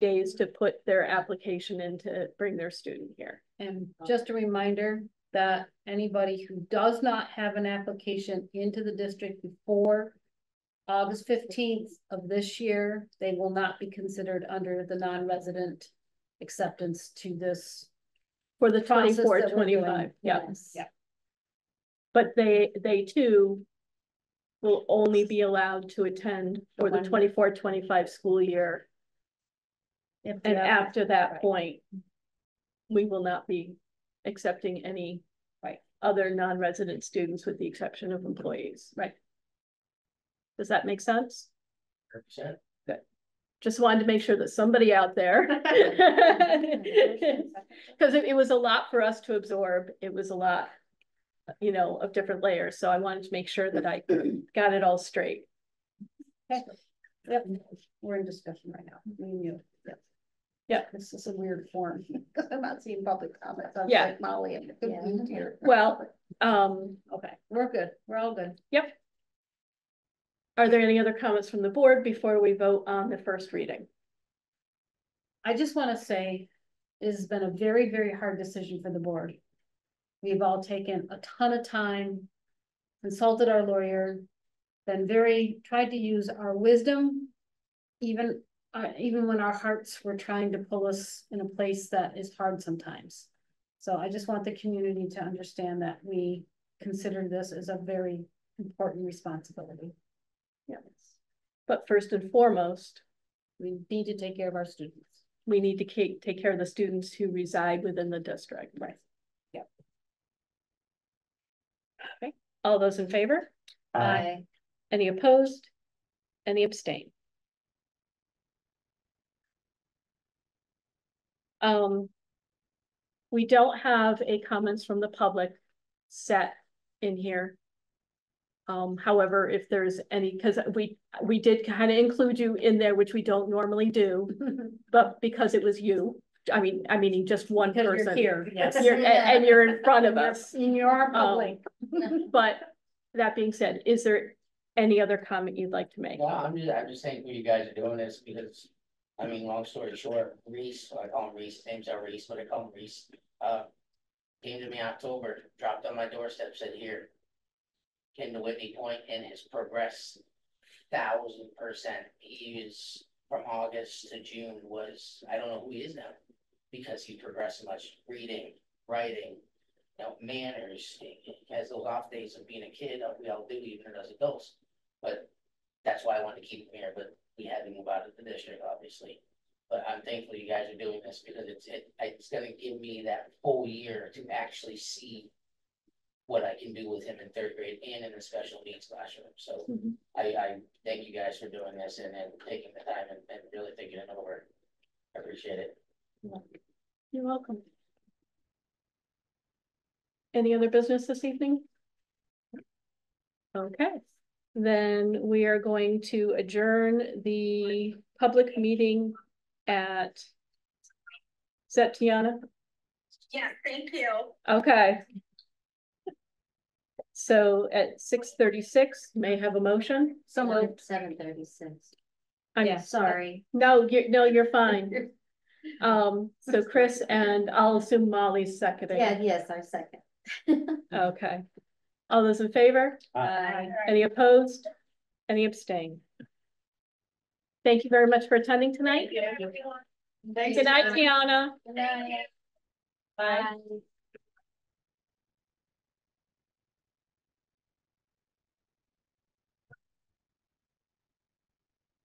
days to put their application in to bring their student here. And just a reminder that anybody who does not have an application into the district before August fifteenth of this year, they will not be considered under the non-resident acceptance to this. For the process twenty-four, that we're doing. twenty-five, yeah. Yes. Yeah. But they, they too will only be allowed to attend for the one 24, 25 school year. If And the app- after that right. point, we will not be accepting any Right. other non-resident students with the exception of employees. Right. Does that make sense? Percent. Just wanted to make sure that somebody out there. Cause it, it was a lot for us to absorb. It was a lot, you know, of different layers. So I wanted to make sure that I got it all straight. Okay. Yep, we're in discussion right now, me and you, yep. Yeah. This is a weird form, because I'm not seeing public comments, I was Yeah. like Molly, I'm confused here. Well, Um, Okay, we're good, we're all good. Yep. Are there any other comments from the board before we vote on the first reading? I just wanna say, it has been a very, very hard decision for the board. We've all taken a ton of time, consulted our lawyer, been very, tried to use our wisdom. Even, uh, even when our hearts were trying to pull us in a place that is hard sometimes. So I just want the community to understand that we consider this as a very important responsibility. Yes. But first and foremost, We need to take care of our students. we need to take, take care of the students who reside within the district. Right. Yep. Okay, all those in favor? Aye. Any opposed? Any abstain? Um. We don't have a comments from the public set in here. Um, however, if there's any, because we, we did kind of include you in there, which we don't normally do, but because it was you. I mean, I mean, just one Because you're person. here, yes. You're, and, and you're in front of You're- us. You're Um, public. But that being said, is there any other comment you'd like to make? No, I'm just, I'm just thankful you guys are doing this because, I mean, long story short, Reese, I call him Reese, name's Reese, but I call him Reese. Uh, came to me in October, dropped on my doorstep, said here. Came to Whitney Point and has progressed thousand percent. He is from August to June was, I don't know who he is now. Because he progressed so much, reading, writing, you know, manners, he has those off days of being a kid, we all do even as adults. But that's why I wanted to keep him here, but we had to move out of the district, obviously. But I'm thankful you guys are doing this because it's, it, it's gonna give me that full year to actually see. What I can do with him in third grade and in the special needs classroom, so Mhm. I, I thank you guys for doing this and, and taking the time and, and really thinking it over. I appreciate it. You're welcome. Any other business this evening? Okay, then we are going to adjourn the public meeting at. Is that Tiana? Yeah, thank you. Okay. So at six thirty-six, may I have a motion? So Seven thirty-six. I'm Yeah. Sorry. No, you're, no, you're fine. Um, so Chris and I'll assume Molly's seconding. Yeah, yes, our second. Okay. All those in favor? Aye. Any opposed? Any abstain? Thank you very much for attending tonight. Good night, Tiana. Bye.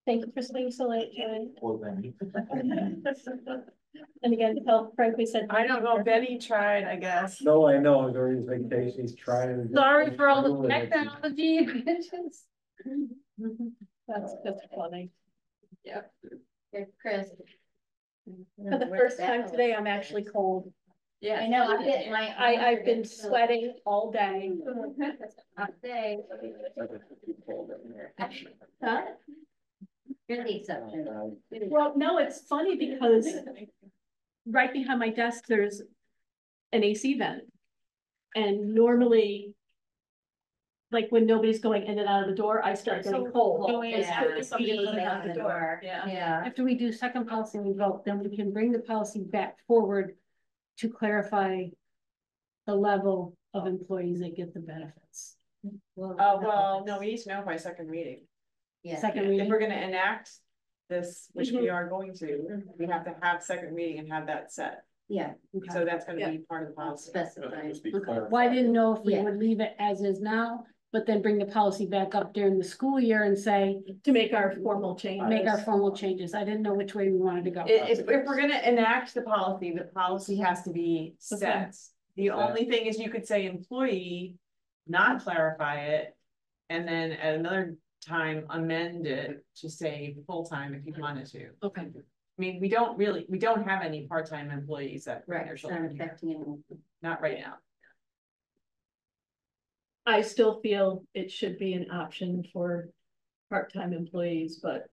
Thank you for staying so late, Joanne. And again, tell Frank we said. I don't know, Betty tried, I guess. No, I know, during his vacation, he's trying. to- Sorry for all the technology glitches. That's, that's funny. Here, Chris. For the first time today, I'm actually cold. Yeah, I know, I'm getting my. I, I've been sweating all day. Hot day. Huh? You're the exception. Well, no, it's funny because right behind my desk, there's an AC vent. And normally like when nobody's going in and out of the door, I start getting cold. Going As yeah, soon as somebody being goes out out the the door, door. yeah. Yeah. After we do second policy and we vote, then we can bring the policy back forward to clarify the level of employees that get the benefits. Well, Oh, well, no, we need to know by second reading. Yeah. Second If reading, we're gonna enact this, which we mm-hmm. are going to, we have to have second reading and have that set. Yeah, So that's gonna be part of the policy. specified. well, I didn't know if we Yeah. would leave it as is now, but then bring the policy back up during the school year and say, To make our formal change. make our formal changes. I didn't know which way we wanted to go. I- If, if we're gonna enact the policy, the policy has to be set. The only thing is you could say employee, not clarify it. And then at another time amended to say full-time if you wanted to. Okay. I mean, we don't really, we don't have any part-time employees that Right, it's not children here, affecting anyone. not right now. I still feel it should be an option for part-time employees, but